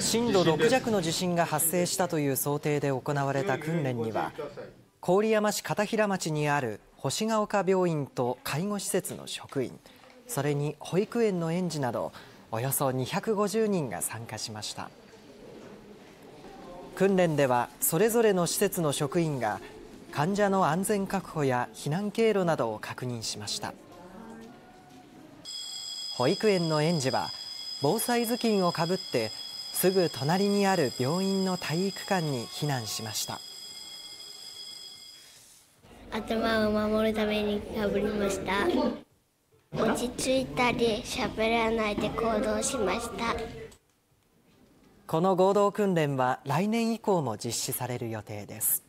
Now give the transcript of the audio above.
震度6弱の地震が発生したという想定で行われた訓練には郡山市片平町にある星ヶ丘病院と介護施設の職員それに保育園の園児などおよそ250人が参加しました。訓練ではそれぞれの施設の職員が患者の安全確保や避難経路などを確認しました。保育園の園児は防災頭巾をかぶってすぐ隣にある病院の体育館に避難しました。頭を守るためにかぶりました。落ち着いたり喋らないで行動しました。この合同訓練は来年以降も実施される予定です